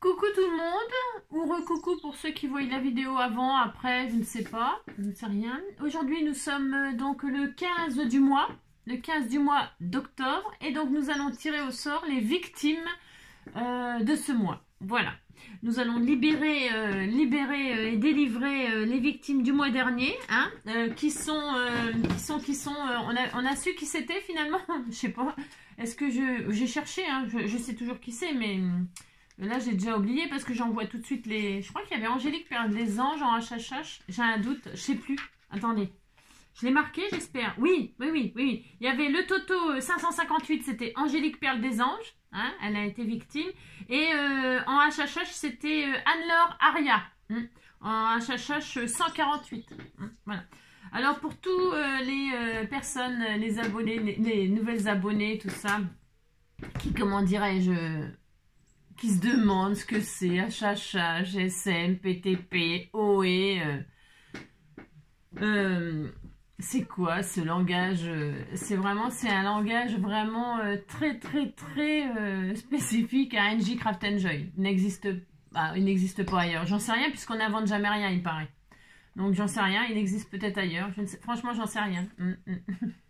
Coucou tout le monde, ou recoucou pour ceux qui voient la vidéo avant, après, je ne sais pas, je ne sais rien. Aujourd'hui nous sommes euh, donc le 15 du mois, le 15 du mois d'octobre, et donc nous allons tirer au sort les victimes euh, de ce mois. Voilà, nous allons libérer, euh, libérer et délivrer les victimes du mois dernier, hein, qui sont, qui sont, qui sont, on a, on a su qui c'était finalement, je sais pas, est-ce que je, j'ai cherché, hein, je, je sais toujours qui c'est, mais... Là, j'ai déjà oublié parce que j'envoie tout de suite les... Je crois qu'il y avait Angélique Période des Anges en HHH. J'ai un doute, je sais plus. Attendez. Je l'ai marqué, j'espère. Oui, oui, oui, oui. Il y avait le Toto 558, c'était Angélique Perle des Anges. Hein, elle a été victime. Et euh, en HHH, c'était euh, Anne-Laure Aria. Hein, en HHH 148. Hein, voilà. Alors, pour tous euh, les personnes, les abonnés, les, les nouvelles abonnées, tout ça, qui, comment dirais-je qui se demandent ce que c'est HHH, GSM, PTP, OE. Euh, euh, c'est quoi ce langage euh, C'est vraiment, c'est un langage vraiment très très très spécifique à NG Craft Enjoy. Il n'existe bah, il n'existe pas ailleurs. J'en sais rien puisqu'on n'invente jamais rien, il paraît. Donc j'en sais rien, il existe peut-être ailleurs. Franchement, j'en sais rien. Mm, mm.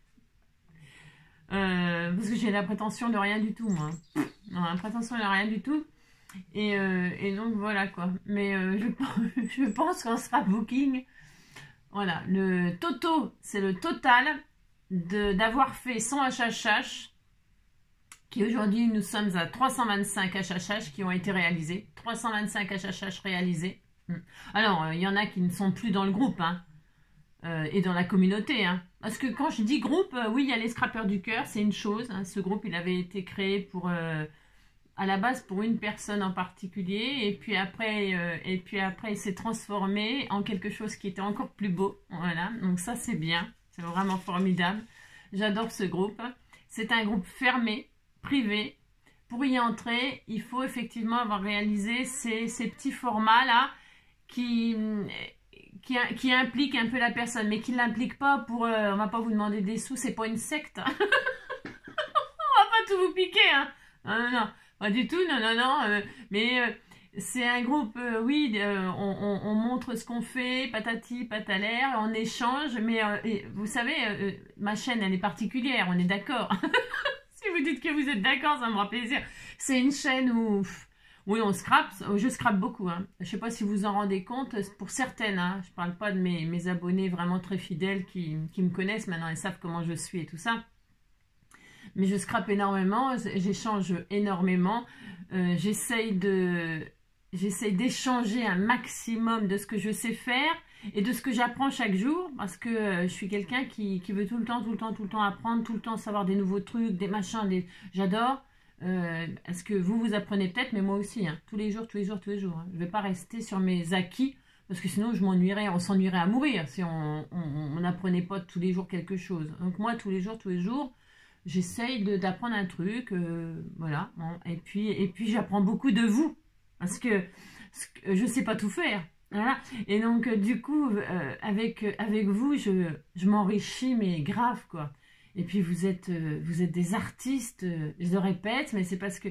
parce que j'ai la prétention de rien du tout, moi. Non, la prétention de rien du tout. Et, euh, donc voilà quoi. Mais euh, je, je pense qu'on sera booking. Voilà, le toto, c'est le total d'avoir fait 100 HHH. Qui aujourd'hui, nous sommes à 325 HHH qui ont été réalisés. 325 HHH réalisés. Hmm. Alors, euh, il y en a qui ne sont plus dans le groupe, hein, et dans la communauté. Hein. Parce que quand je dis groupe, oui, il y a les scrappers du cœur, c'est une chose. Hein. Ce groupe, il avait été créé pour à la base pour une personne en particulier et puis après euh, et puis après il s'est transformé en quelque chose qui était encore plus beau voilà donc ça c'est bien c'est vraiment formidable j'adore ce groupe c'est un groupe fermé privé pour y entrer il faut effectivement avoir réalisé ces, ces petits formats là qui qui, impliquent un peu la personne mais qui ne l'impliquent pas pour euh, on va pas vous demander des sous c'est pas une secte on va pas tout vous piquer hein non non non pas du tout, non, non, non. Euh, mais euh, c'est un groupe, euh, oui, on, montre ce qu'on fait, patati, patalaire, on échange. Mais vous savez, ma chaîne, elle est particulière, on est d'accord. si vous dites que vous êtes d'accord, ça me fera plaisir. C'est une chaîne où... Oui, on scrape, je scrape beaucoup. Hein. Je ne sais pas si vous en rendez compte, pour certaines, hein, je ne parle pas de mes, mes, abonnés vraiment très fidèles qui, qui me connaissent maintenant, ils savent comment je suis et tout ça mais je scrape énormément, j'échange énormément, euh, j'essaye de j'essaye d'échanger un maximum de ce que je sais faire et de ce que j'apprends chaque jour parce que euh, je suis quelqu'un qui, qui, veut tout le temps, tout le temps, tout le temps apprendre, tout le temps savoir des nouveaux trucs, des machins, des... j'adore. Euh, est-ce que vous vous apprenez peut-être, mais moi aussi, hein, tous les jours, tous les jours, tous les jours. Hein. Je ne vais pas rester sur mes acquis parce que sinon je m'ennuierais, on s'ennuierait à mourir si on n'apprenait pas tous les jours quelque chose. Donc moi, tous les jours, tous les jours, j'essaye d'apprendre un truc, euh, voilà. et puis, et puis j'apprends beaucoup de vous, parce que, je ne sais pas tout faire. Et donc, euh, du coup, avec, avec vous, je, je m'enrichis, mais grave, quoi. Et puis, vous êtes, vous êtes des artistes, je le répète, mais c'est parce que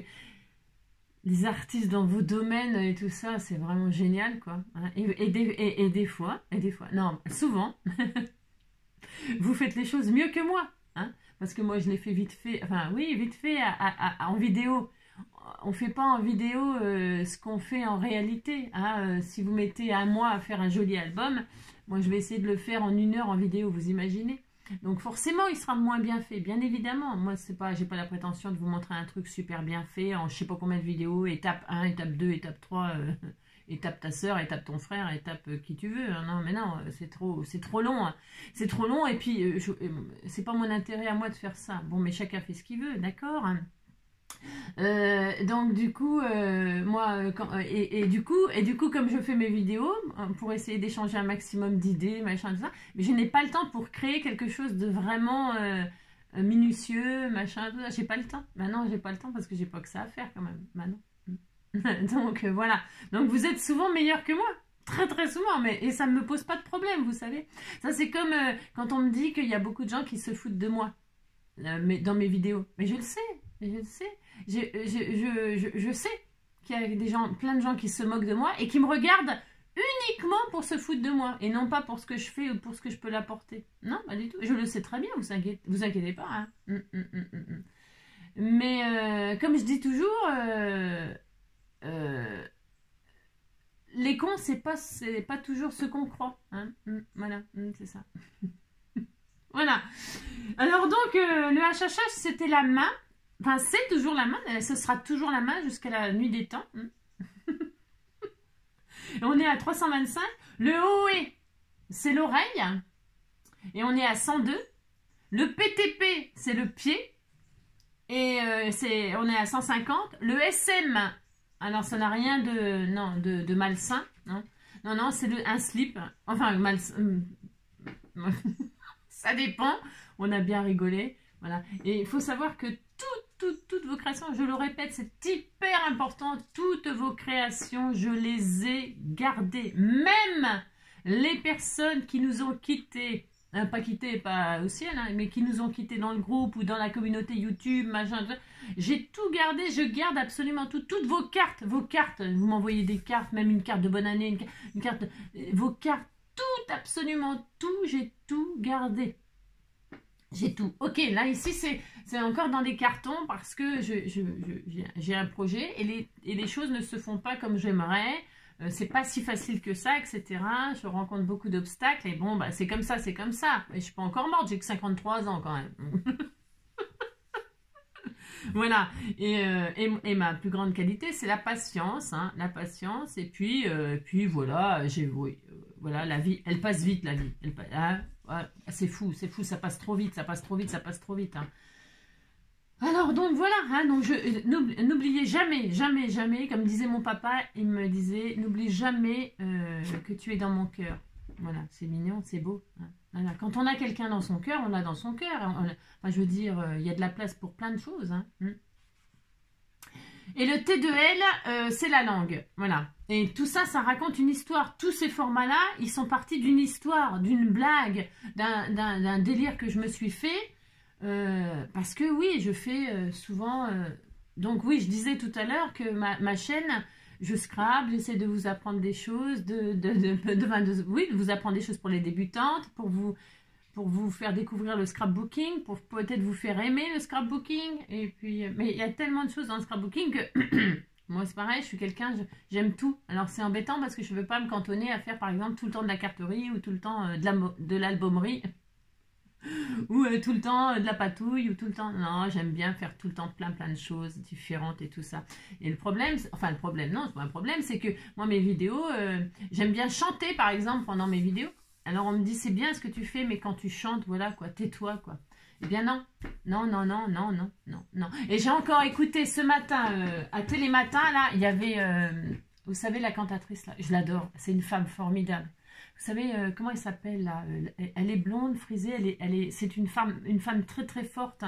les artistes dans vos domaines et tout ça, c'est vraiment génial, quoi. Hein. Et, des, et, des fois, et des fois, non, souvent, vous faites les choses mieux que moi. Hein parce que moi je l'ai fait vite fait, enfin oui, vite fait en vidéo. On fait pas en vidéo euh, ce qu'on fait en réalité. Hein. Euh, si vous mettez un mois à faire un joli album, moi je vais essayer de le faire en une heure en vidéo, vous imaginez donc forcément, il sera moins bien fait, bien évidemment. Moi, c'est pas, j'ai pas la prétention de vous montrer un truc super bien fait en je sais pas combien de vidéos, étape 1, étape 2, étape 3 étape ta soeur, étape ton frère, étape euh, qui tu veux. Hein. Non, mais non, euh, c'est trop, trop long. Hein. C'est trop long et puis euh, c'est pas mon intérêt à moi de faire ça. Bon, mais chacun fait ce qu'il veut, d'accord hein. Donc du coup, moi, et, du coup, et du coup, comme je fais mes vidéos pour essayer d'échanger un maximum d'idées, machin, tout ça, mais je n'ai pas le temps pour créer quelque chose de vraiment minutieux, machin, tout ça. J'ai pas le temps. Maintenant, j'ai pas le temps parce que j'ai pas que ça à faire quand même. Maintenant. Donc euh, voilà. Donc vous êtes souvent meilleur que moi. Très très souvent, mais et ça ne me pose pas de problème, vous savez. Ça c'est comme euh, quand on me dit qu'il y a beaucoup de gens qui se foutent de moi euh, dans mes vidéos. Mais je le sais, je sais. Je, je, je, je sais qu'il y a des gens, plein de gens qui se moquent de moi et qui me regardent uniquement pour se foutre de moi et non pas pour ce que je fais ou pour ce que je peux l'apporter. Non, pas du tout. Je le sais très bien, vous inquiétez, vous inquiétez pas. Hein. Hum, hum, hum, Mais euh, comme je dis toujours, euh, euh, les cons, c'est pas, pas toujours ce qu'on croit. Hein. voilà, c'est ça. voilà. Alors donc, le HHH, c'était la main. Enfin, c'est toujours la main. Ce sera toujours la main jusqu'à la nuit des temps on est à 325. Le OE, c'est l'oreille. Et on est à 102. Le PTP, c'est le pied. Et euh, c'est, on est à 150. Le SM, alors ça n'a rien de, malsain. Non, non, non c'est un slip. Enfin, malsain. ça dépend. On a bien rigolé. Voilà. Et il faut savoir que toutes vos créations, je le répète, c'est hyper important, toutes vos créations, je les ai gardées. Même les personnes qui nous ont quittés, hein, pas quittés, pas au ciel, hein, mais qui nous ont quittés dans le groupe ou dans la communauté YouTube, machin, j'ai tout gardé, je garde absolument tout, toutes vos cartes, vos cartes, vous m'envoyez des cartes, même une carte de bonne année, une carte, vos cartes, tout, absolument tout, j'ai tout gardé. J'ai tout. Ok, là ici c'est encore dans des cartons parce que j'ai un projet et les, choses ne se font pas comme j'aimerais. Euh, c'est pas si facile que ça, etc. Je rencontre beaucoup d'obstacles et bon, bah, c'est comme ça, c'est comme ça. Et je suis pas encore morte, j'ai que 53 ans quand même. voilà. Euh, et, ma plus grande qualité, c'est la patience, hein, la patience. Et puis, euh, puis voilà, la vie, elle passe vite, la vie. Hein, c'est fou, c'est fou, ça passe trop vite, ça passe trop vite, ça passe trop vite. Hein. Alors donc voilà, hein, donc n'oubliez jamais, jamais, jamais, comme disait mon papa, il me disait, n'oublie jamais euh, que tu es dans mon cœur. Voilà, c'est mignon, c'est beau. Hein. Quand on a quelqu'un dans son cœur, on l'a dans son cœur. Je veux dire, euh, il y a de la place pour plein de choses. Hmm. Et le T2L, euh, c'est la langue. Voilà. Et tout ça, ça raconte une histoire. Tous ces formats-là, ils sont partis d'une histoire, d'une blague, d'un délire que je me suis fait. Euh, parce que oui, je fais euh, souvent... donc oui, je disais tout à l'heure que ma, chaîne, je scrap, j'essaie de vous apprendre des choses, de, de, oui, de vous apprendre des choses pour les débutantes, pour vous pour vous faire découvrir le scrapbooking, pour peut-être vous faire aimer le scrapbooking. Et puis, euh, mais il y a tellement de choses dans le scrapbooking que moi c'est pareil, je suis quelqu'un, j'aime tout. Alors c'est embêtant parce que je ne veux pas me cantonner à faire par exemple tout le temps de la carterie ou tout le temps euh, de l'albumerie. ou euh, tout le temps de la patouille ou tout le temps non j'aime bien faire tout le temps plein plein de choses différentes et tout ça et le problème enfin le problème non c'est pas un problème c'est que moi mes vidéos j'aime bien chanter par exemple pendant mes vidéos alors on me dit c'est bien ce que tu fais, mais quand tu chantes, voilà quoi, tais-toi quoi. Eh bien non, non, non, non, non, non, non, non. Et j'ai encore écouté ce matin, euh, à Télématin, là, il y avait, euh, vous savez, la cantatrice, là, je l'adore, c'est une femme formidable. Vous savez, euh, comment elle s'appelle, là Elle est blonde, frisée, elle est, c'est une femme, une femme très, très forte.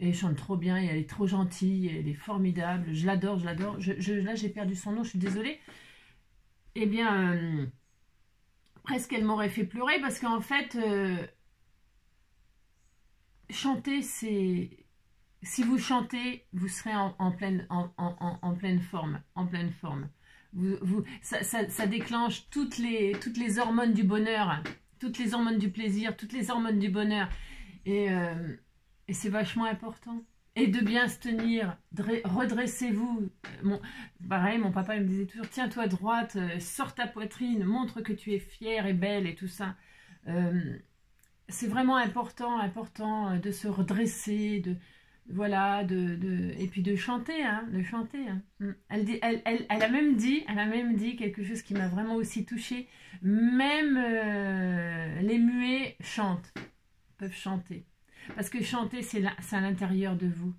Elle chante trop bien, elle est trop gentille, elle est formidable. Je l'adore, je l'adore. Là, j'ai perdu son nom, je suis désolée. Eh bien presque elle m'aurait fait pleurer parce qu'en fait, euh, chanter, c'est... Si vous chantez, vous serez en, pleine, en, pleine forme. En pleine forme. Vous, ça, déclenche toutes les, toutes les hormones du bonheur, toutes les hormones du plaisir, toutes les hormones du bonheur. Et, euh, et c'est vachement important et de bien se tenir, redressez-vous. Pareil, mon papa il me disait toujours, tiens-toi droite, euh, sors ta poitrine, montre que tu es fière et belle et tout ça. Euh, c'est vraiment important, important euh, de se redresser, de voilà, de, et puis de chanter, hein, de chanter. Hein. Mm. Elle, a même dit, elle a même dit quelque chose qui m'a vraiment aussi touchée. Même les muets chantent, peuvent chanter. Parce que chanter, c'est à l'intérieur de vous.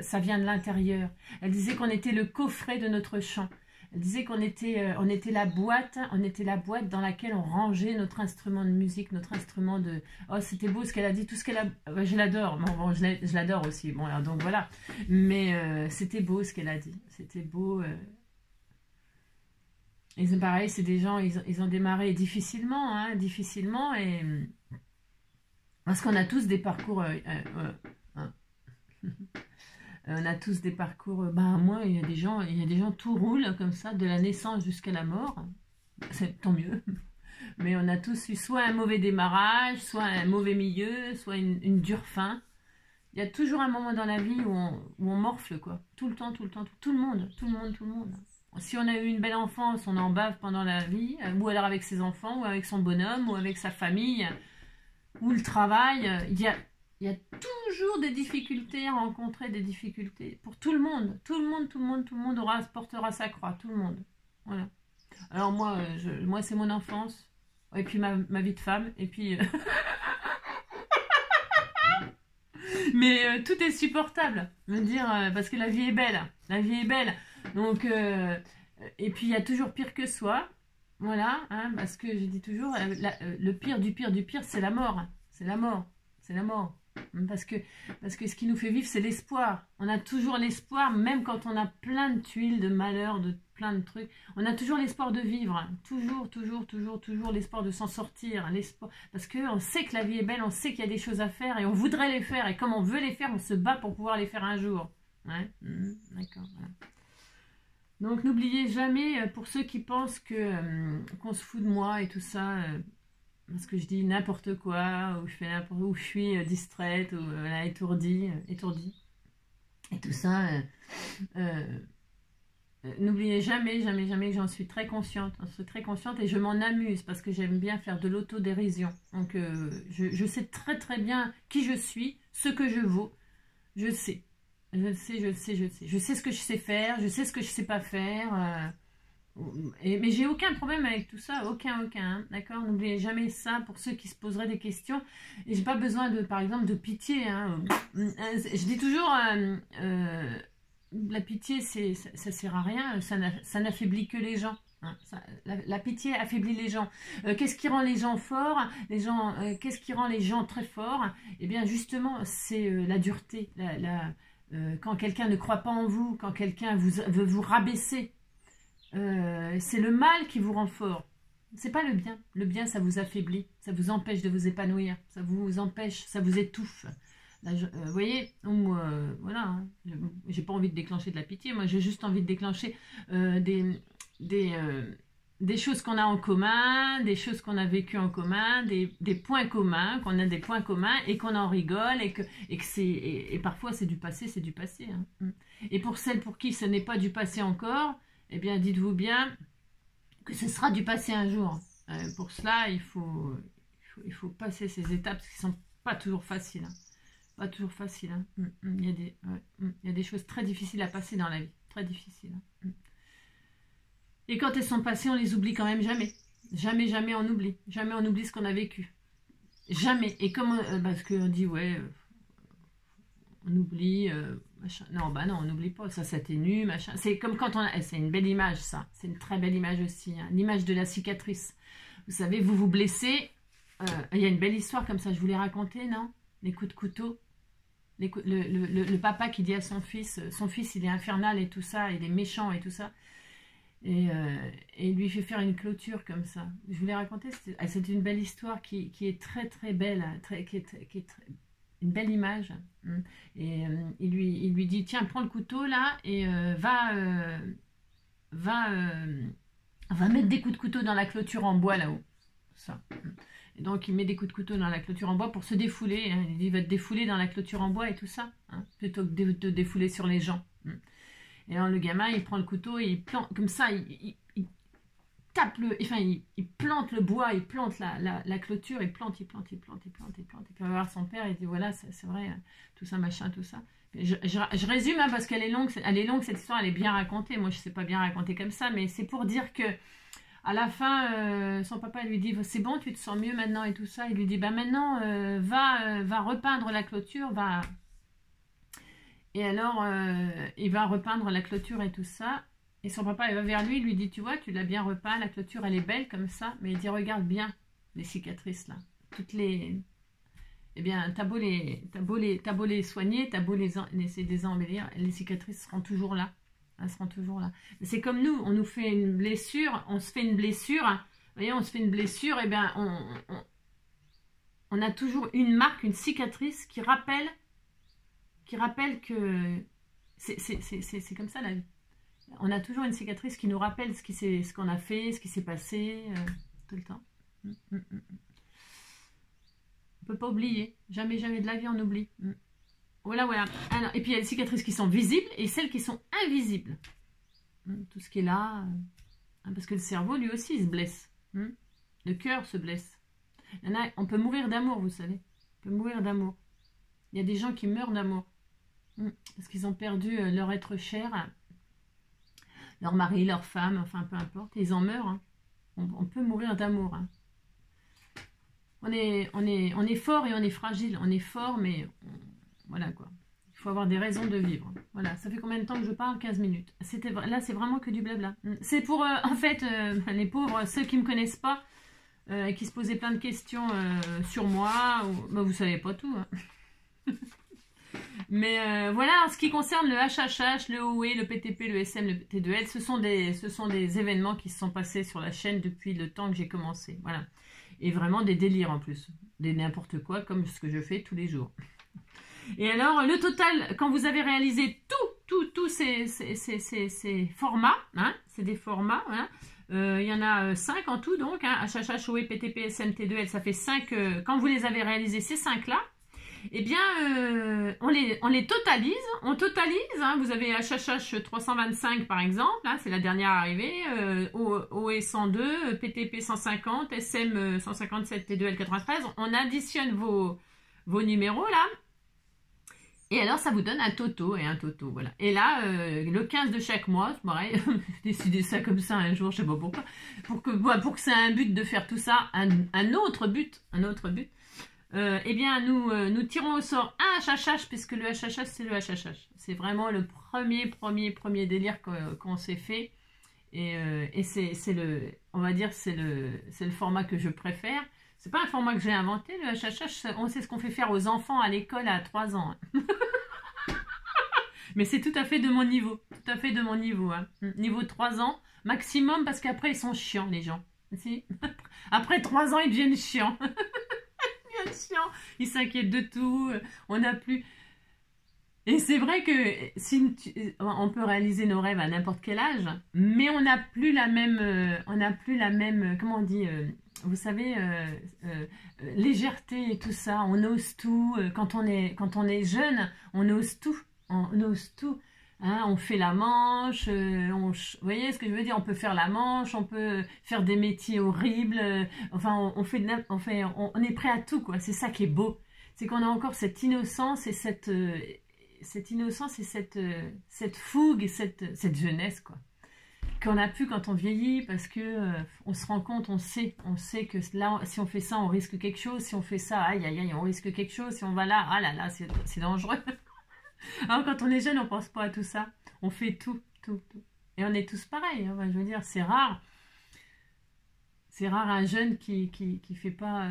Ça, vient de l'intérieur. Elle disait qu'on était le coffret de notre chant. Elle disait qu'on était, euh, était la boîte, on était la boîte dans laquelle on rangeait notre instrument de musique, notre instrument de. Oh, c'était beau ce qu'elle a dit, tout ce qu'elle a. je l'adore. Bon, je l'adore aussi. Bon, alors, donc voilà. Mais euh, c'était beau ce qu'elle a dit. C'était beau. Euh... Et pareil, c'est des gens, ils, ils, ont démarré difficilement, hein, difficilement, et parce qu'on a tous des parcours... Euh, euh, hein. on a tous des parcours. bah moi, il y a des gens, il y a des gens tout roule comme ça, de la naissance jusqu'à la mort. C'est tant mieux. Mais on a tous eu soit un mauvais démarrage, soit un mauvais milieu, soit une, dure fin. Il y a toujours un moment dans la vie où on, morfle, quoi. Tout le temps, tout le temps, tout, le monde, tout le monde, tout le monde. Si on a eu une belle enfance, on en bave pendant la vie, euh, ou alors avec ses enfants, ou avec son bonhomme, ou avec sa famille, ou le travail. Il y a, il y a toujours des difficultés à rencontrer, des difficultés. Pour tout le monde, tout le monde, tout le monde, tout le monde aura, portera sa croix, tout le monde. Voilà. Alors moi, euh, moi c'est mon enfance, et puis ma, vie de femme, et puis... Euh, mais euh, tout est supportable, me dire, parce que la vie est belle, la vie est belle. Donc, et puis il y a toujours pire que soi, voilà, hein, parce que je dis toujours, le pire du pire du pire, c'est la mort, c'est la mort, c'est la mort. Parce que, parce que ce qui nous fait vivre, c'est l'espoir. On a toujours l'espoir, même quand on a plein de tuiles, de malheurs, de plein de trucs. On a toujours l'espoir de vivre. Toujours, toujours, toujours, toujours l'espoir de s'en sortir. L'espoir. Parce qu'on sait que la vie est belle, on sait qu'il y a des choses à faire et on voudrait les faire. Et comme on veut les faire, on se bat pour pouvoir les faire un jour. Ouais, mmh, d'accord. Donc n'oubliez jamais, euh, pour ceux qui pensent que euh, qu'on se fout de moi et tout ça, euh, parce que je dis n'importe quoi, ou je fais n'importe je suis distraite, ou étourdie, étourdie, et tout ça. N'oubliez jamais, jamais, jamais que j'en suis très consciente. J'en suis très consciente et je m'en amuse parce que j'aime bien faire de l'autodérision. Donc, je, je, sais très, très bien qui je suis, ce que je vaux. Je sais. Je sais, je sais, je sais. Je sais ce que je sais faire, je sais ce que je sais pas faire mais j'ai aucun problème avec tout ça, aucun, aucun, hein, d'accord? N'oubliez jamais ça pour ceux qui se poseraient des questions. Et j'ai pas besoin de, par exemple, de pitié. Hein. Je dis toujours, euh, euh, la pitié, c'est, ça, sert à rien, ça n'affaiblit que les gens. Hein. la, pitié affaiblit les gens. Euh, qu'est-ce qui rend les gens forts? Les gens, qu'est-ce qui rend les gens très forts? Eh bien, justement, c'est la dureté. Quand quelqu'un ne croit pas en vous, quand quelqu'un veut vous rabaisser, euh, c'est le mal qui vous rend fort. C'est pas le bien. Le bien, ça vous affaiblit, ça vous empêche de vous épanouir, ça vous empêche, ça vous étouffe. Euh, vous voyez, euh, voilà, hein. j'ai pas envie de déclencher de la pitié, moi j'ai juste envie de déclencher des, des, choses qu'on a en commun, des choses qu'on a vécues en commun, des, points communs, qu'on a des points communs et qu'on en rigole et que, et que c'est et, parfois c'est du passé, c'est du passé. Hein. Et pour celles pour qui ce n'est pas du passé encore, eh bien, dites-vous bien que ce sera du passé un jour. Euh, pour cela, il faut, il faut, passer ces étapes qui sont pas toujours faciles. Hein. Pas toujours faciles. Hein. Mm, mm, il, y a des, mm. il, y a des, choses très difficiles à passer dans la vie. Très difficiles. Et quand elles sont passées, on les oublie quand même jamais. Jamais, jamais on oublie. Jamais on oublie ce qu'on a vécu. Jamais. Et comme, euh, parce qu'on dit, ouais, euh, on oublie, non, bah non, on n'oublie pas, ça s'atténue, machin. C'est comme quand on a... Eh, c'est une belle image, ça. C'est une très belle image aussi. Hein. L'image de la cicatrice. Vous savez, vous vous blessez. Euh, il y a une belle histoire comme ça, je vous l'ai raconté, non? Les coups de couteau. le, papa qui dit à son fils, euh, son fils il est infernal et tout ça, il est méchant et tout ça. Et, euh, il lui fait faire une clôture comme ça. Je vous l'ai raconté, c'est ah, une belle histoire qui, est très très belle, très, qui, est, très, une belle image. Hein. Et euh, il, lui, dit, tiens, prends le couteau là et euh, va, euh, va, va mettre des coups de couteau dans la clôture en bois là-haut. Ça. Et donc il met des coups de couteau dans la clôture en bois pour se défouler. Hein. Il dit, va te défouler dans la clôture en bois et tout ça, hein, plutôt que de te défouler sur les gens. Et alors le gamin, il prend le couteau il plante comme ça, il, tape le, enfin, il, plante le bois, il plante la, la, clôture, il plante, il plante, il plante, il plante, il plante. Et puis il va voir son père, il dit voilà, c'est vrai, tout ça, machin, tout ça. Je, je, résume hein, parce qu'elle est longue, elle est longue cette histoire, elle est bien racontée. Moi, je sais pas bien raconter comme ça, mais c'est pour dire que à la fin, euh, son papa lui dit c'est bon, tu te sens mieux maintenant et tout ça. Il lui dit bah maintenant, euh, va, euh, va repeindre la clôture, va. Et alors, il va repeindre la clôture et tout ça. Et son papa, il va vers lui, il lui dit, tu vois, tu l'as bien repeint, la clôture, elle est belle comme ça. Mais il dit, regarde bien les cicatrices là. Toutes les... Eh bien, t'as beau les, soigner, t'as beau les, de les embellir, les cicatrices seront toujours là. Elles seront toujours là. C'est comme nous, on nous fait une blessure, on se fait une blessure. Voyez, on se fait une blessure, et eh bien, on, on a toujours une marque, une cicatrice qui rappelle, qui rappelle que C'est comme ça la vie. On a toujours une cicatrice qui nous rappelle ce qu'on a fait, ce qui s'est passé, euh, tout le temps. Mm, mm, mm, on peut pas oublier. Jamais, jamais de la vie on oublie. Voilà, voilà. Alors, et puis il y a les cicatrices qui sont visibles et celles qui sont invisibles. Tout ce qui est là. Euh, hein, parce que le cerveau, lui aussi, il se blesse. Le cœur se blesse. Il y en a, on peut mourir d'amour, vous savez. On peut mourir d'amour. Il y a des gens qui meurent d'amour. Parce qu'ils ont perdu euh, leur être cher leur mari, leur femme, enfin peu importe, ils en meurent. Hein. On, peut mourir d'amour. Hein. On, est, fort et on est fragile. On est fort, mais voilà quoi. Il faut avoir des raisons de vivre. Voilà, ça fait combien de temps que je parle? 15 minutes. Là, c'est vraiment que du blabla. C'est pour, euh, en fait, euh, les pauvres, ceux qui ne me connaissent pas, et qui se posaient plein de questions sur moi, ou, bah, vous savez pas tout. Hein. Mais euh, voilà, en ce qui concerne le HHH, le OE, le PTP, le SM, le T2L, ce sont, des, ce sont des événements qui se sont passés sur la chaîne depuis le temps que j'ai commencé. Voilà. Et vraiment des délires en plus. Des n'importe quoi, comme ce que je fais tous les jours. Et alors, le total, quand vous avez réalisé tout, tout, tous ces, ces, formats, hein, c'est des formats, hein, euh, il y en a 5 euh, en tout donc, hein, HHH, OE, PTP, SM, T2L, ça fait 5, quand vous les avez réalisés, ces 5-là, eh bien, euh, on, les, totalise. On totalise, hein, vous avez HHH 325 par exemple, hein, c'est la dernière arrivée, euh, OE 102, PTP 150, SM 157, T2L 93. On additionne vos, vos numéros là. Et alors, ça vous donne un toto et un toto, voilà. Et là, euh, le 15 de chaque mois, c'est pareil, j'ai décidé ça comme ça un jour, je sais pas pourquoi, pour que, pour que c'est un but de faire tout ça, un autre but, un autre but, euh, eh bien, nous, euh, nous tirons au sort un HHH, puisque le HHH, c'est le HHH. C'est vraiment le premier, premier, premier délire qu'on s'est fait. Et, euh, c'est le, on va dire, c'est le, le format que je préfère. C'est pas un format que j'ai inventé, le HHH. On sait ce qu'on fait faire aux enfants à l'école à 3 ans. Hein. Mais c'est tout à fait de mon niveau. Tout à fait de mon niveau. Hein. Niveau 3 ans, maximum, parce qu'après, ils sont chiants, les gens. Après 3 ans, ils deviennent chiants. il s'inquiète de tout, euh, on n'a plus... Et c'est vrai que si on peut réaliser nos rêves à n'importe quel âge, mais on n'a plus la même, euh, on n'a plus la même, euh, comment on dit, vous savez, légèreté et tout ça. On ose tout. Quand on est, quand on est jeune, on ose tout. On ose tout. Hein, on fait la manche, euh, vous voyez ce que je veux dire On peut faire la manche, on peut faire des métiers horribles, euh, enfin on, fait, on, fait on, est prêt à tout quoi. C'est ça qui est beau, c'est qu'on a encore cette innocence et cette, euh, cette innocence et cette, cette fougue et cette, cette jeunesse quoi qu'on n'a plus quand on vieillit parce que on se rend compte, on sait, on sait que là, si on fait ça, on risque quelque chose. Si on fait ça, aïe aïe aïe, on risque quelque chose. Si on va là, ah là là, c'est dangereux. Quand on est jeune, on pense pas à tout ça. On fait tout, tout, tout. Et on est tous pareils. Hein. je veux dire, c'est rare. C'est rare un jeune qui qui, qui fait pas.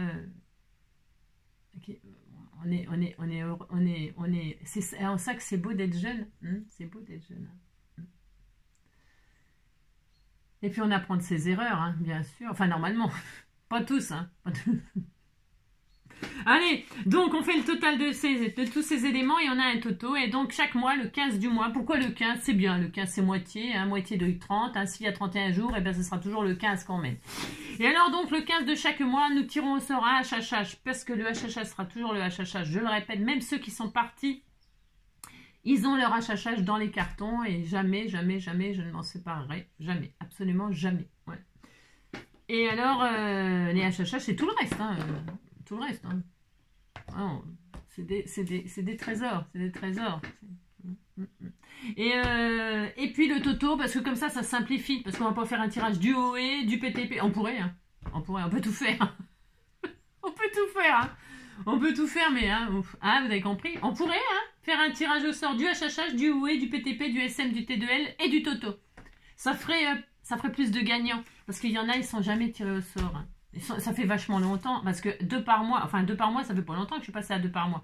On est. C'est en ça que c'est beau d'être jeune. Hein. c'est beau d'être jeune. Hein. Et puis on apprend de ses erreurs, bien sûr. Enfin normalement, pas tous, hein. Pas tous. Allez, donc on fait le total de, tous ces éléments et on a un toto. Et donc chaque mois, le 15 du mois, pourquoi le 15 C'est bien, le 15 c'est moitié, hein, moitié de 30. Ainsi, il y a 31 jours, et bien ce sera toujours le 15 qu'on met. Et alors donc le 15 de chaque mois, nous tirons au sort un HHH, parce que le HHH sera toujours le HHH. Je le répète, même ceux qui sont partis, ils ont leur HHH dans les cartons et jamais, jamais, jamais, je ne m'en séparerai. Jamais, absolument jamais. Et alors, euh, les HHH, c'est tout le reste. Hein, euh, tout le reste. Hein. Ah c'est des, trésors, c'est des trésors. Et, euh, et puis le toto, parce que comme ça, ça simplifie. Parce qu'on va pas faire un tirage du OE, du PTP. On pourrait, hein. on pourrait, on peut tout faire. on peut tout faire. Hein. On peut tout faire, mais hein, ah, vous avez compris? On pourrait faire un tirage au sort du HHH, du OE, du PTP, du SM, du T2L et du toto. Ça ferait, euh, ça ferait plus de gagnants. Parce qu'il y en a, ils sont jamais tirés au sort. Ça fait vachement longtemps, parce que deux par mois, enfin deux par mois, ça fait pas longtemps que je suis passée à deux par mois.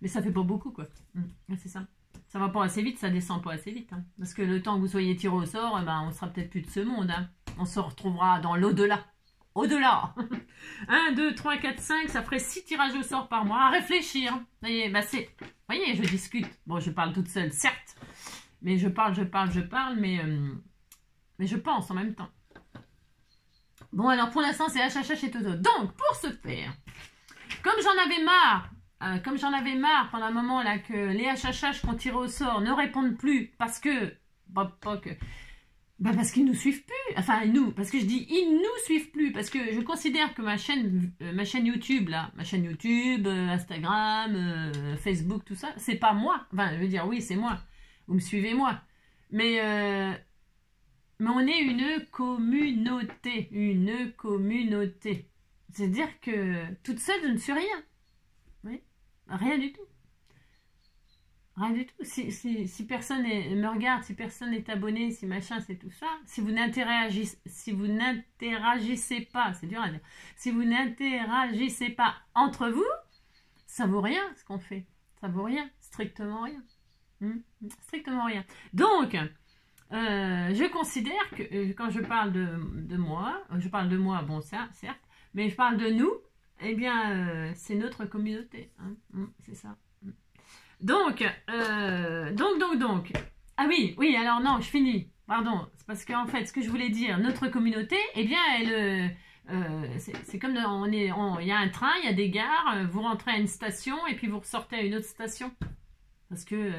Mais ça fait pas beaucoup, quoi. Mm. C'est ça. Ça va pas assez vite, ça descend pas assez vite. Hein. Parce que le temps que vous soyez tiré au sort, eh ben, on sera peut-être plus de ce monde. Hein. On se retrouvera dans l'au-delà. Au-delà 1, 2, 3, 4, 5, ça ferait 6 tirages au sort par mois. À réfléchir. Vous voyez, bah c'est... voyez, je discute. Bon, je parle toute seule, certes. Mais je parle, je parle, je parle, mais, mais je pense en même temps. Bon, alors pour l'instant, c'est HHH et Toto. Donc, pour ce faire, comme j'en avais marre, euh, comme j'en avais marre pendant un moment là que les HHH qu'on tirait au sort ne répondent plus parce que, bah, que, parce qu'ils nous suivent plus. Enfin, nous, parce que je dis ils nous suivent plus parce que je considère que ma chaîne, euh, YouTube là, ma chaîne YouTube, euh, Instagram, Facebook, tout ça, c'est pas moi. Enfin, je veux dire, oui, c'est moi. Vous me suivez moi. Mais mais on est une communauté, une communauté. C'est-à-dire que toute seule, je ne suis rien. Rien du tout. Rien du tout. Si, personne me regarde, si personne n'est abonné, si machin, c'est tout ça. Si vous n'interagissez, si vous n'interagissez pas, c'est dur à dire. Si vous n'interagissez pas entre vous, ça vaut rien ce qu'on fait. Ça vaut rien, strictement rien. Hmm? Strictement rien. Donc, euh, je considère que euh, quand je parle de, moi, je parle de moi, bon, ça, certes, mais je parle de nous, eh bien, euh, c'est notre communauté. Hein, mm, c'est ça. Mm. Donc, donc, donc, donc. Ah oui, oui, alors non, je finis. Pardon, c'est parce qu'en fait, ce que je voulais dire, notre communauté, eh bien, elle. c'est comme on est, il y a un train, il y a des gares, vous rentrez à une station et puis vous ressortez à une autre station. Parce que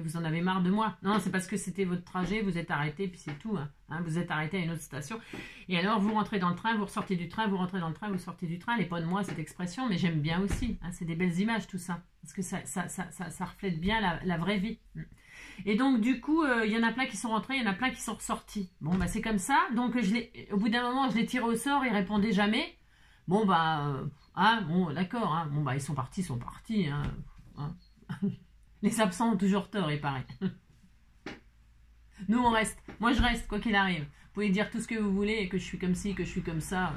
vous en avez marre de moi. Non, c'est parce que c'était votre trajet, vous êtes arrêté, puis c'est tout. Hein. Hein, vous êtes arrêté à une autre station. Et alors, vous rentrez dans le train, vous ressortez du train, vous rentrez dans le train, vous sortez du train. Elle n'est pas de moi, cette expression, mais j'aime bien aussi. Hein. c'est des belles images, tout ça. Parce que ça, ça, ça, ça, reflète bien la, vraie vie. Et donc, du coup, euh, il y en a plein qui sont rentrés, il y en a plein qui sont ressortis. Bon, bah, c'est comme ça. Donc, au bout d'un moment, je les tire au sort, ils répondaient jamais. Bon, bah, ah, bon, d'accord. Bon, bah, ils sont partis, ils sont partis. Les absents ont toujours tort, il paraît. Nous, on reste. Moi, je reste, quoi qu'il arrive. Vous pouvez dire tout ce que vous voulez, que je suis comme ci, que je suis comme ça.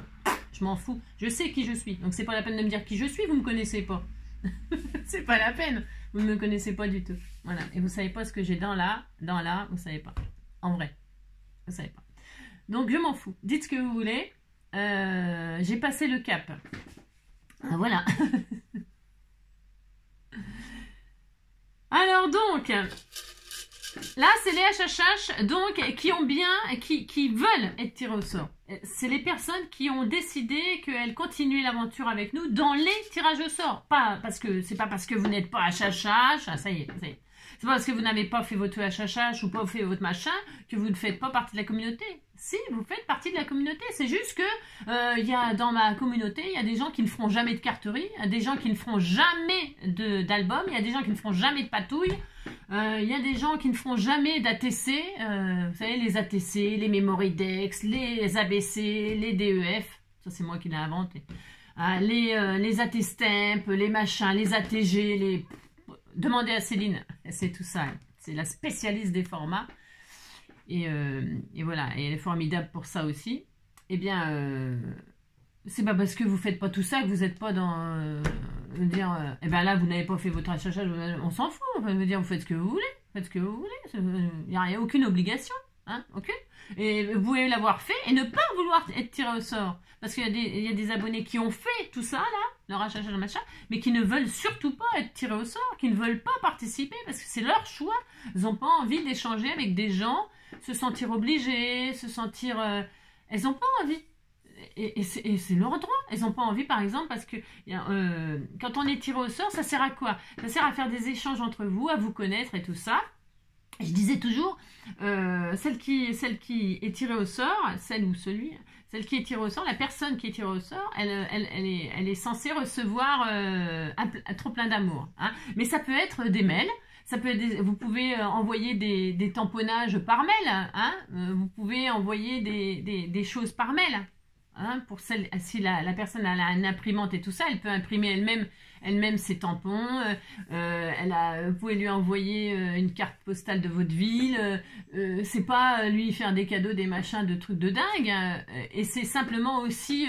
Je m'en fous. Je sais qui je suis. Donc, c'est pas la peine de me dire qui je suis, vous me connaissez pas. c'est pas la peine. Vous ne me connaissez pas du tout. Voilà. Et vous savez pas ce que j'ai dans là, dans là, vous savez pas. En vrai. Vous savez pas. Donc, je m'en fous. Dites ce que vous voulez. Euh, j'ai passé le cap. Ah, voilà. Alors donc, là c'est les HHH donc, qui ont bien, qui, qui veulent être tirés au sort. C'est les personnes qui ont décidé qu'elles continuaient l'aventure avec nous dans les tirages au sort. Pas parce que c'est pas parce que vous n'êtes pas HHH, ah, ça y est, ça y est. C'est pas parce que vous n'avez pas fait votre HHH ou pas fait votre machin que vous ne faites pas partie de la communauté. Si, vous faites partie de la communauté. C'est juste que euh, y a dans ma communauté, il y a des gens qui ne feront jamais de carterie, il y a des gens qui ne feront jamais d'album, il y a des gens qui ne feront jamais de patouille, euh, il y a des gens qui ne feront jamais d'ATC, euh, vous savez, les ATC, les Memoridex, les ABC, les DEF, ça c'est moi qui l'ai inventé, les, les AT-Stamp, les machins, les ATG, les Demandez à Céline, c'est tout ça. C'est la spécialiste des formats. Euh, et, voilà, et elle est formidable pour ça aussi. Eh bien, euh, c'est pas parce que vous faites pas tout ça que vous n'êtes pas dans. Euh, dire, eh bien là, vous n'avez pas fait votre achachage, on s'en fout. Enfin, dire, vous faites ce que vous voulez. Faites ce que vous voulez. Il n'y a, aucune obligation. Hein, ok Et vous pouvez l'avoir fait et ne pas vouloir être tiré au sort. Parce qu'il y, a des abonnés qui ont fait tout ça, là, leur achat, machin, mais qui ne veulent surtout pas être tirés au sort, qui ne veulent pas participer parce que c'est leur choix. Ils n'ont pas envie d'échanger avec des gens, se sentir obligés, se sentir. Euh, elles n'ont pas envie. Et, c'est leur droit. Elles n'ont pas envie, par exemple, parce que euh, quand on est tiré au sort, ça sert à quoi? Ça sert à faire des échanges entre vous, à vous connaître et tout ça. Je disais toujours, euh, celle, qui, celle qui est tirée au sort, celle ou celui, celle qui est tirée au sort, la personne qui est tirée au sort, elle, elle, est, elle est, censée recevoir euh, trop plein d'amour. Hein. Mais ça peut être des mails, ça peut vous pouvez euh, envoyer des, tamponnages par mail, hein. vous pouvez envoyer des, des, choses par mail. Hein, pour celle, si la, personne a une imprimante et tout ça, elle peut imprimer elle-même elle-même ses tampons. Euh, euh, elle a, vous pouvez lui envoyer euh, une carte postale de votre ville. c'est pas lui faire des cadeaux, des machins, de trucs de dingue. Hein. et c'est simplement aussi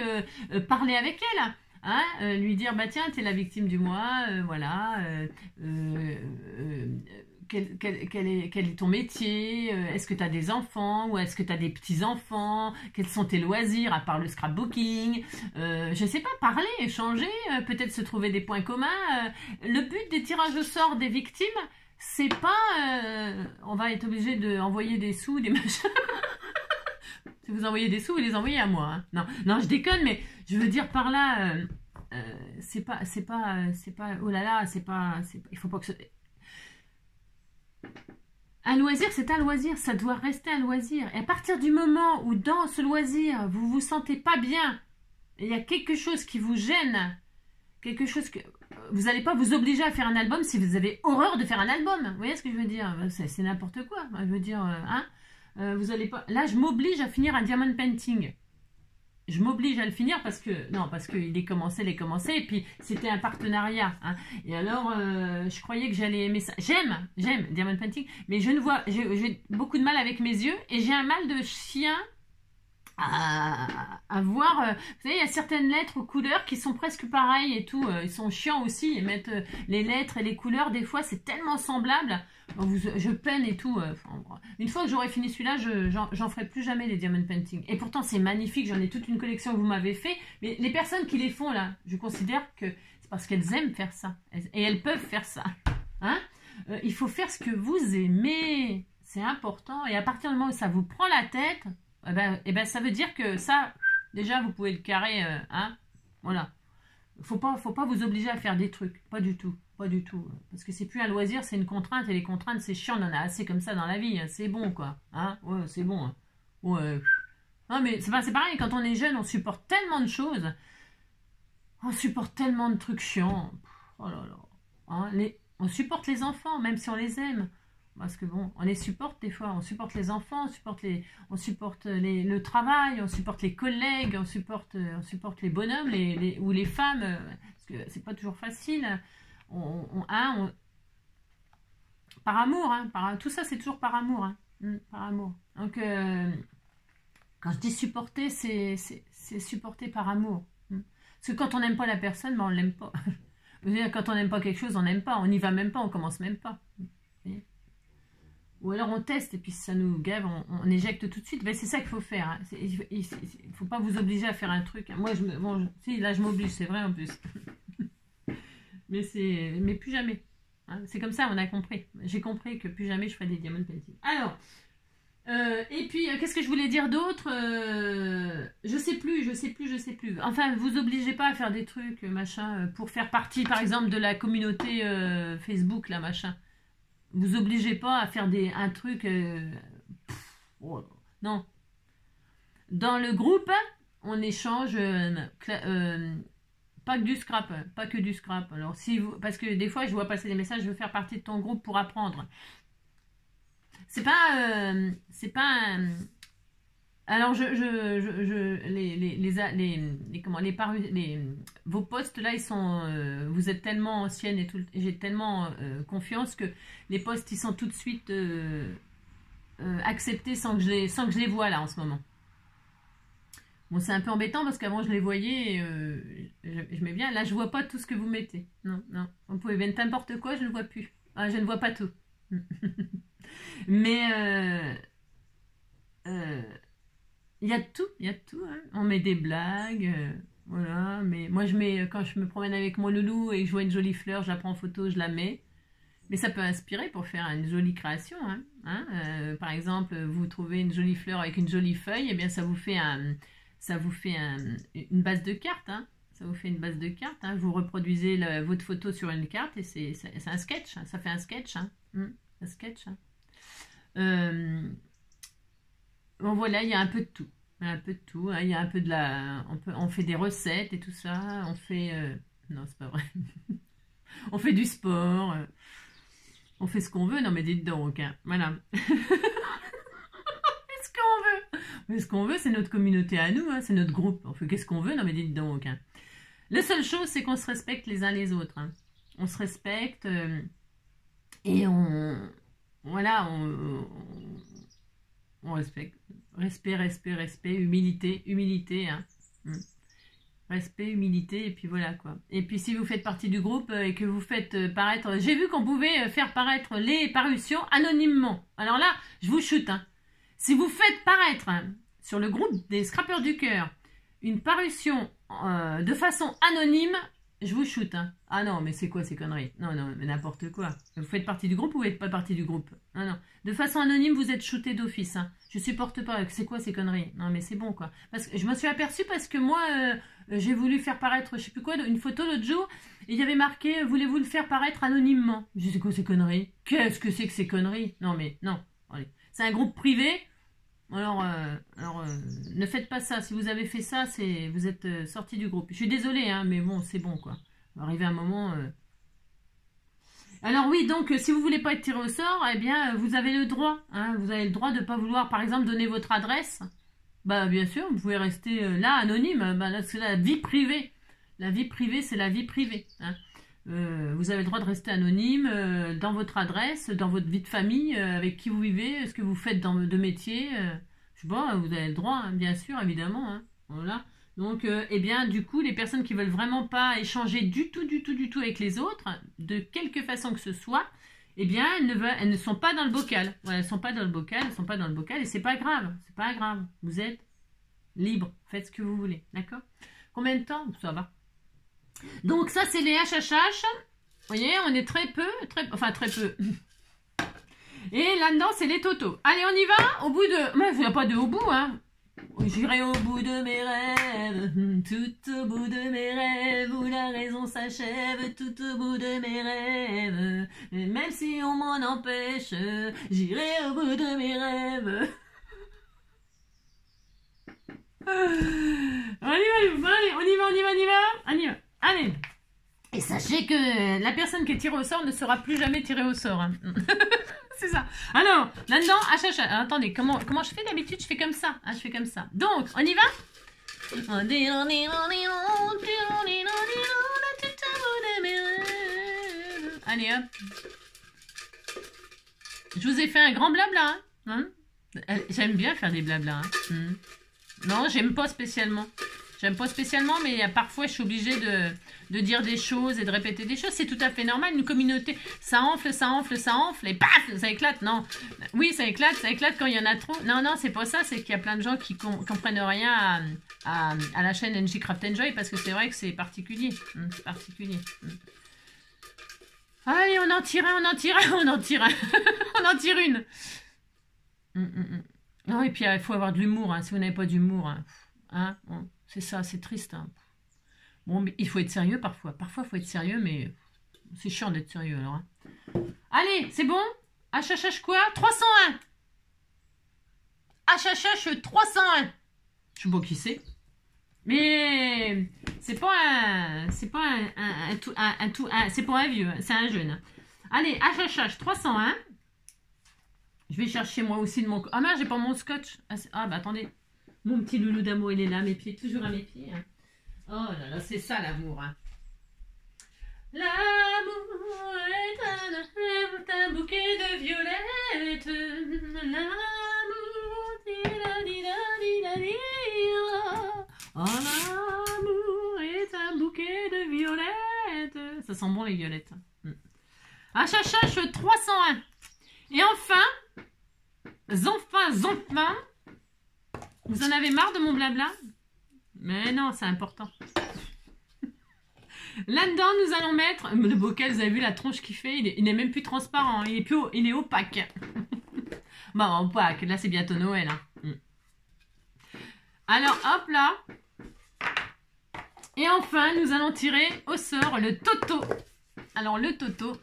parler avec elle. Hein, lui dire bah tiens t'es la victime du mois voilà quel, est, ton métier euh, Est-ce que tu as des enfants ou est-ce que tu as des petits-enfants Quels sont tes loisirs à part le scrapbooking euh, Je ne sais pas, parler, échanger, euh, peut-être se trouver des points communs. le but des tirages au sort des victimes, c'est pas... on va être obligé d'envoyer des sous, des machins. si vous envoyez des sous, vous les envoyez à moi. Hein. Non, non, je déconne, mais je veux dire par là... c'est pas... C'est pas... C'est pas... Oh là là, c'est pas... Il faut pas que... Ce... Un loisir, c'est un loisir, ça doit rester un loisir. Et à partir du moment où dans ce loisir, vous vous sentez pas bien, il y a quelque chose qui vous gêne, quelque chose que vous n'allez pas vous obliger à faire un album si vous avez horreur de faire un album. Vous voyez ce que je veux dire? C'est n'importe quoi. Je veux dire, euh, hein? Euh, vous allez pas. Là, je m'oblige à finir un diamond painting je m'oblige à le finir parce que non parce qu'il est commencé, il est commencé et puis c'était un partenariat. Hein. Et alors euh, je croyais que j'allais aimer ça. J'aime, j'aime Diamond Painting, mais je ne vois, j'ai beaucoup de mal avec mes yeux et j'ai un mal de chien à, voir. Euh, vous savez, il y a certaines lettres aux couleurs qui sont presque pareilles et tout. Ils sont chiants aussi. Ils mettent les lettres et les couleurs. Des fois, c'est tellement semblable je peine et tout. Euh, une fois que j'aurai fini celui-là, j'en ferai plus jamais les diamond painting. Et pourtant, c'est magnifique. J'en ai toute une collection que vous m'avez fait. Mais les personnes qui les font là, je considère que c'est parce qu'elles aiment faire ça. Et elles peuvent faire ça. Hein? Euh, il faut faire ce que vous aimez. C'est important. Et à partir du moment où ça vous prend la tête, eh ben, eh ben ça veut dire que ça, déjà, vous pouvez le carrer. Euh, hein? Voilà. Faut pas, vous obliger à faire des trucs. Pas du tout. Pas du tout. Parce que c'est plus un loisir, c'est une contrainte. Et les contraintes, c'est chiant. On en a assez comme ça dans la vie. Hein. C'est bon, quoi. Hein? Ouais, c'est bon. Hein. Ouais. Non, mais c'est pareil. Quand on est jeune, on supporte tellement de choses. On supporte tellement de trucs chiants. Oh là là. On supporte les enfants, même si on les aime. Parce que bon, on les supporte des fois. On supporte les enfants, on supporte, les, on supporte les, le travail, on supporte les collègues, on supporte, on supporte les bonhommes les, ou les femmes. Euh, parce que c'est pas toujours facile on, hein, par amour, hein, par, tout ça c'est toujours par amour, hein, hmm, par amour. Donc euh, quand je dis supporter, c'est supporter par amour. Hmm. Parce que quand on n'aime pas la personne, ben on l'aime pas. quand on n'aime pas quelque chose, on n'aime pas, on n'y va même pas, on commence même pas. Ou alors on teste et puis si ça nous gave, on, éjecte tout de suite. Ben, c'est ça qu'il faut faire. Il ne faut pas vous obliger à faire un truc. Moi, me, si, là je m'oblige, c'est vrai en plus. Mais mais plus jamais. Hein. c'est comme ça, on a compris. J'ai compris que plus jamais je ferai des diamond painting. Alors, euh, et puis, euh, qu'est-ce que je voulais dire d'autre euh, Je sais plus, je sais plus, je sais plus. Enfin, vous obligez pas à faire des trucs, machin, pour faire partie, par exemple, de la communauté Facebook, là, machin. Vous obligez pas à faire des, un truc... Oh, non. Dans le groupe, on échange pas que du scrap, pas que du scrap. Alors si vous, parce que des fois je vois passer des messages, je veux faire partie de ton groupe pour apprendre. C'est pas, euh, c'est pas. Alors je, je, les, les, comment, les, les vos postes là, ils sont, euh, vous êtes tellement anciennes et j'ai tellement euh, confiance que les postes ils sont tout de suite acceptés sans que je les, sans que je les vois là en ce moment. Bon, c'est un peu embêtant parce qu'avant je les voyais, euh, je, mets bien. Là, je vois pas tout ce que vous mettez. Non, non. Vous pouvez mettre n'importe quoi, je ne vois plus. Ah, je ne vois pas tout. Mais euh, euh, il y a tout, il y a tout. Hein. On met des blagues, voilà. Mais moi, je mets quand je me promène avec mon loulou et que je vois une jolie fleur, je la prends en photo, je la mets. Mais ça peut inspirer pour faire une jolie création. Hein, hein. par exemple, vous trouvez une jolie fleur avec une jolie feuille, et eh bien ça vous fait un, ça vous fait une base de cartes. Hein. Ça vous fait une base de cartes. Vous reproduisez votre photo sur une carte et c'est un sketch. Ça fait un sketch. Hmm, un sketch. Euh, bon voilà, il y a un peu de tout. Un peu de tout. Il y a un peu de la. On, peut, on fait des recettes et tout ça. On fait. Euh, non, c'est pas vrai. on fait du sport. Euh, on fait ce qu'on veut. Non, mais dites donc. Voilà. Mais ce qu'on veut, c'est notre communauté à nous, hein, c'est notre groupe. On fait qu'est-ce qu'on veut, non mais dites donc. Hein. La seule chose, c'est qu'on se respecte les uns les autres. Hein. On se respecte euh, et on. Voilà, on, on, respecte. Respect, respect, respect, humilité, humilité. Hmm. Respect, humilité, et puis voilà quoi. Et puis si vous faites partie du groupe euh, et que vous faites euh, paraître. J'ai vu qu'on pouvait faire paraître les parutions anonymement. Alors là, je vous chute. Hein. Si vous faites paraître hein, sur le groupe des scrappeurs du cœur une parution euh, de façon anonyme, je vous shoot. Hein. Ah non, mais c'est quoi ces conneries? Non, non, mais n'importe quoi. Vous faites partie du groupe ou vous n'êtes pas partie du groupe? Non, non. De façon anonyme, vous êtes shooté d'office. Hein. Je supporte pas. C'est quoi ces conneries? Non, mais c'est bon, quoi. Parce que je me suis aperçue parce que moi, euh, j'ai voulu faire paraître, je sais plus quoi, une photo l'autre jour. Et il y avait marqué, voulez-vous le faire paraître anonymement? Je dis, c'est quoi ces conneries? Qu'est-ce que c'est que ces conneries? Non, mais non. C'est un groupe privé. Alors, euh, euh, ne faites pas ça. Si vous avez fait ça, c'est vous êtes euh, sorti du groupe. Je suis désolée, hein, mais bon, c'est bon, quoi. Arriver un moment... Alors oui, donc si vous voulez pas être tiré au sort, eh bien, vous avez le droit. Hein, vous avez le droit de ne pas vouloir, par exemple, donner votre adresse. Bah, bien sûr, vous pouvez rester là, anonyme. Bah, c'est la vie privée. La vie privée, c'est la vie privée. Hein. Euh, vous avez le droit de rester anonyme euh, dans votre adresse, dans votre vie de famille, euh, avec qui vous vivez, ce que vous faites dans de métier. je sais pas, vous avez le droit, hein, bien sûr, évidemment. Hein. voilà. Donc, eh bien, du coup, les personnes qui veulent vraiment pas échanger du tout, du tout, du tout avec les autres, de quelque façon que ce soit, eh bien, elles ne, sont pas dans le bocal. Voilà, elles sont pas dans le bocal, elles sont pas dans le bocal, et c'est pas grave, c'est pas grave. Vous êtes libre, faites ce que vous voulez, d'accord? Combien de temps? Ça va. Donc ça, c'est les HHH. Vous voyez, on est très peu, très, enfin très peu. Et là-dedans, c'est les totos. Allez, on y va Au bout de... Mais il n'y a pas de au bout, hein. J'irai au bout de mes rêves, tout au bout de mes rêves, où la raison s'achève, tout au bout de mes rêves. même si on m'en empêche, j'irai au bout de mes rêves. Y va, allez, on y va, on y va, on y va, on y va. Allez Et sachez que la personne qui est tirée au sort ne sera plus jamais tirée au sort. Hein. c'est ça. Alors, là-dedans, attendez, comment, comment je fais d'habitude? Je fais comme ça. Ah, je fais comme ça. Donc, on y va? Allez, hop. Je vous ai fait un grand blabla. Hein. Hein? J'aime bien faire des blabla. Hmm. Non, j'aime pas spécialement. J'aime pas spécialement, mais parfois je suis obligée de, dire des choses et de répéter des choses. C'est tout à fait normal. Une communauté, ça enfle, ça enfle, ça enfle, et paf, ça éclate. Non. Oui, ça éclate, ça éclate quand il y en a trop. Non, non, c'est pas ça. C'est qu'il y a plein de gens qui comprennent rien à, la chaîne NG Craft Enjoy parce que c'est vrai que c'est particulier. Hum, c'est particulier. Hum. Allez, on en tire un, on en tire un, on en tire un. on en tire une. Hum, non, et puis il faut avoir de l'humour. Hein. Si vous n'avez pas d'humour, hein, hein c'est ça, c'est triste. Hein. Bon, il faut être sérieux parfois. Parfois, il faut être sérieux, mais c'est chiant d'être sérieux alors. Hein. Allez, c'est bon? HHH quoi? 301 HHH 301 Je sais pas qui c'est. Mais c'est pas un. C'est pas un, un, c'est pas un vieux, c'est un jeune. Allez, HHH 301. Je vais chercher moi aussi de mon. Ah merde, j'ai pas mon scotch. Ah, ah bah attendez. Mon petit loulou d'amour, il est là, mes pieds, toujours à mes pieds. Hein. Oh là là, c'est ça l'amour. Hein. L'amour est un, bouquet de violettes. L'amour, Oh, l'amour est un bouquet de violettes. Ça sent bon les violettes. HHH 301. Et enfin, enfin, enfin, vous en avez marre de mon blabla? Mais non, c'est important. Là-dedans, nous allons mettre le bocal. Vous avez vu la tronche qu'il fait Il n'est même plus transparent. Il est, plus, il est opaque. bon, opaque. Là, c'est bientôt Noël. Hein. Mm. Alors, hop là. Et enfin, nous allons tirer au sort le Toto. Alors, le Toto,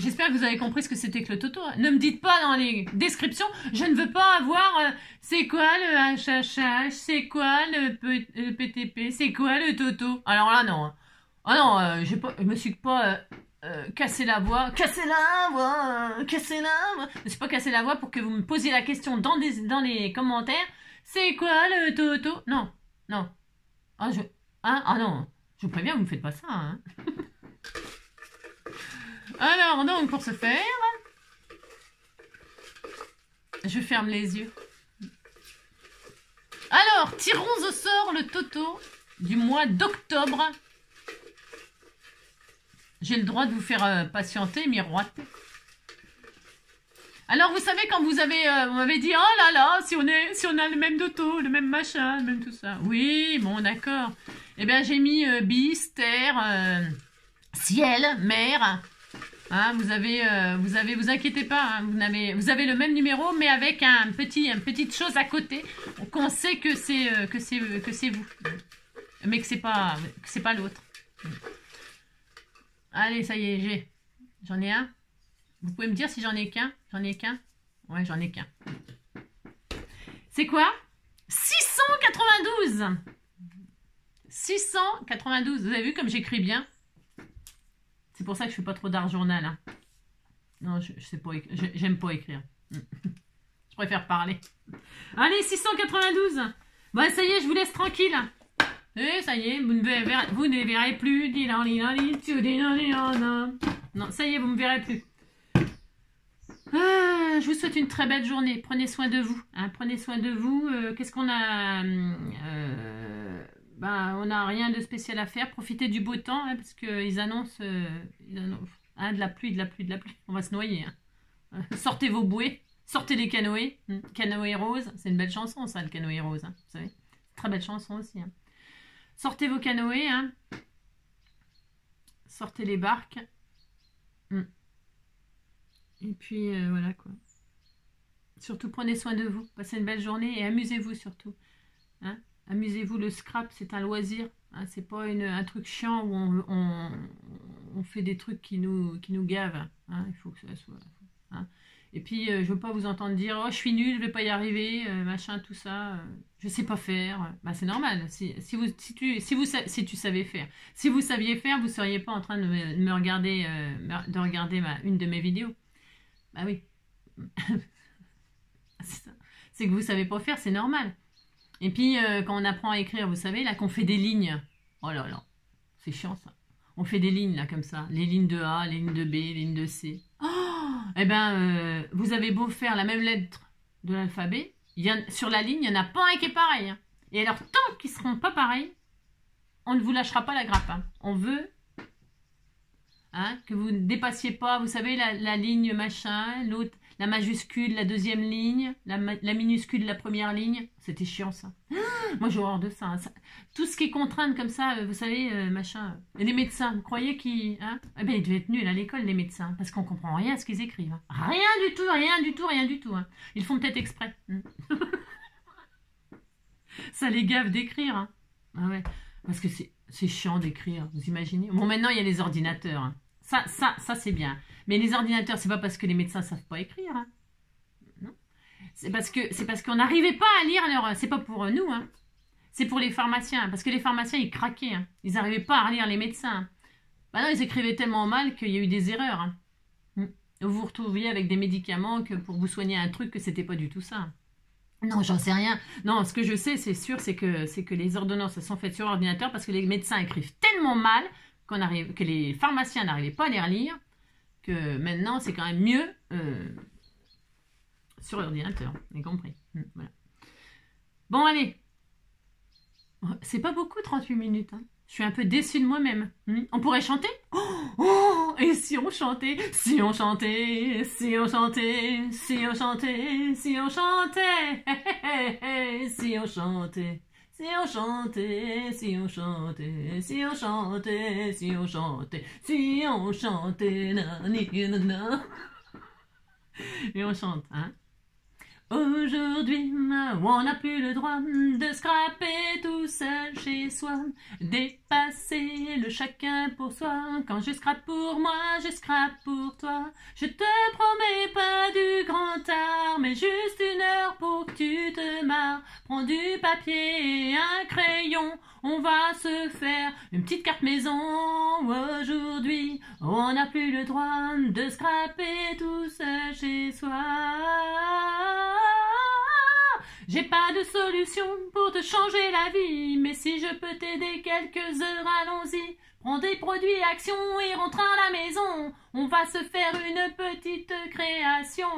J'espère que vous avez compris ce que c'était que le Toto. Ne me dites pas dans les descriptions, je ne veux pas avoir euh, c'est quoi le HHH, c'est quoi le, PTP, c'est quoi le Toto? Alors là, non. Ah non, euh, je me suis pas euh, cassé la voix. Cassé la voix, cassé la voix. Je ne suis pas cassé la voix pour que vous me posiez la question dans, les commentaires. C'est quoi le Toto? Non, non. Ah, je, ah, ah non, je vous préviens, vous me faites pas ça. Hein. Alors, donc, pour ce faire, je ferme les yeux. Alors, tirons au sort le Toto du mois d'octobre. J'ai le droit de vous faire euh, patienter, miroiter. Alors, vous savez, quand vous avez, euh, vous m'avez dit, oh là là, si on, on a le même doto, le même machin, le même tout ça. Oui, bon, d'accord. Eh bien, j'ai mis euh, bis, terre, euh, ciel, mer. Hein, vous avez, euh, vous avez, vous inquiétez pas, hein, vous, avez, vous avez le même numéro, mais avec un petit, une petite chose à côté, qu'on sait que c'est, euh, que c'est, que c'est vous, mais que c'est pas, que c'est pas l'autre. Allez, ça y est, j'en ai un. Vous pouvez me dire si j'en ai qu'un? J'en ai qu'un? Ouais, j'en ai qu'un. C'est quoi? 692 692 Vous avez vu comme j'écris bien? C'est pour ça que je fais pas trop d'art journal. hein. Non, je, je sais pas, j'aime pas écrire. Je préfère parler. Allez, 692 Bon, ça y est, je vous laisse tranquille. Et ça y est, vous ne verrez, ne verrez plus. Non, ça y est, vous me verrez plus. Ah, je vous souhaite une très belle journée. Prenez soin de vous. hein, prenez soin de vous. Euh, Qu'est-ce qu'on a euh, ben, On n'a rien de spécial à faire. Profitez du beau temps hein, parce qu'ils annoncent, euh, hein, de la pluie, de la pluie, de la pluie. On va se noyer. hein. Euh, Sortez vos bouées. Sortez les canoës. Hmm, Canoë rose. C'est une belle chanson, ça, le canoë rose. vous savez. Très belle chanson aussi. Sortez vos canoës. Sortez les barques. Hmm. Et puis euh, voilà quoi. Surtout prenez soin de vous, passez une belle journée et amusez-vous surtout. Amusez-vous, le scrap c'est un loisir, hein, c'est pas une, un truc chiant où on, on, fait des trucs qui nous, qui nous gavent. hein, il faut que ça soit. hein. Et puis euh, je veux pas vous entendre dire oh je suis nul, je vais pas y arriver, euh, machin tout ça, euh, je sais pas faire. Bah c'est normal. Si, si vous tu si vous si tu savais faire, si vous saviez faire, vous seriez pas en train de me, de me regarder euh, de regarder ma, une de mes vidéos. Bah oui. C'est que vous savez pas faire, c'est normal. Et puis, euh, quand on apprend à écrire, vous savez, là, qu'on fait des lignes. Oh là là, c'est chiant ça. On fait des lignes, là, comme ça. Les lignes de A, les lignes de B, les lignes de C. Oh eh ben, euh, vous avez beau faire la même lettre de l'alphabet, sur la ligne, il n'y en a pas un qui est pareil. hein. Et alors, tant qu'ils seront pas pareils, on ne vous lâchera pas la grappe. hein. On veut hein, que vous ne dépassiez pas, vous savez, la ligne machin, l'autre, la majuscule, la deuxième ligne, la, minuscule, la première ligne. C'était chiant ça. Moi j'ai horreur de ça, hein. Ça- Tout ce qui est contrainte comme ça, euh, vous savez, euh, machin. Et les médecins, vous croyez qu'ils. Hein? Eh ben, ils devaient être nuls à l'école, les médecins, parce qu'on comprend rien à ce qu'ils écrivent. hein. Rien du tout, rien du tout, rien du tout. Ils font peut-être exprès. Ça les gave d'écrire. Ah ouais. Parce que c'est c'est chiant d'écrire, vous imaginez? Bon, maintenant, il y a les ordinateurs. Hein. Ça, ça, c'est bien. Mais les ordinateurs, c'est pas parce que les médecins savent pas écrire. hein. Non. C'est parce que c'est parce qu'on n'arrivait pas à lire leur. C'est pas pour nous, hein. C'est pour les pharmaciens. Parce que les pharmaciens, ils craquaient. hein. Ils n'arrivaient pas à relire les médecins. Bah non, ils écrivaient tellement mal qu'il y a eu des erreurs. hein. Mm. Vous vous retrouviez avec des médicaments que pour vous soigner un truc que c'était pas du tout ça. Non, j'en sais rien. Non, ce que je sais, c'est sûr, c'est que, c'est que les ordonnances sont faites sur ordinateur parce que les médecins écrivent tellement mal que les pharmaciens n'arrivaient pas à les relire que maintenant, c'est quand même mieux euh, sur l'ordinateur. Avez compris. Mm, voilà. Bon, allez. C'est pas beaucoup, 38 minutes. hein. Je suis un peu déçue de moi-même. Hmm. On pourrait chanter? Oh, oh, Et Si on chantait? Si on chantait? Si on chantait? Si on chantait? Si on chantait? Si on chantait, si on chantait, si on chantait, si on chantait, si on chantait, nani, nana. Et on chante, hein? Aujourd'hui, on n'a plus le droit de scraper tout seul chez soi, dépasser le chacun pour soi. Quand je scrape pour moi, je scrape pour toi. Je te promets pas du grand art, mais juste une heure pour que tu te marres. Prends du papier et un crayon, on va se faire une petite carte maison. Aujourd'hui, on n'a plus le droit de scraper tout seul chez soi. J'ai pas de solution pour te changer la vie, mais si je peux t'aider quelques heures, allons-y. Prends des produits Action et rentre à la maison. On va se faire une petite création.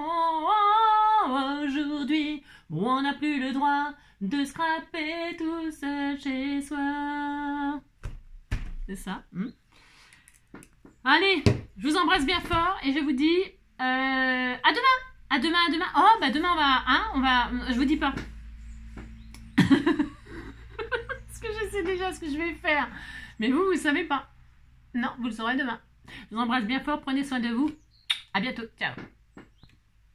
Aujourd'hui, on n'a plus le droit de scraper tout seul chez soi. C'est ça. hmm. Allez, je vous embrasse bien fort et je vous dis euh, à demain. À demain, à demain. Oh, bah demain, on va. Hein, on va. Je vous dis pas. Parce que je sais déjà ce que je vais faire? Mais vous, vous savez pas. Non, vous le saurez demain. Je vous embrasse bien fort. Prenez soin de vous. À bientôt. Ciao.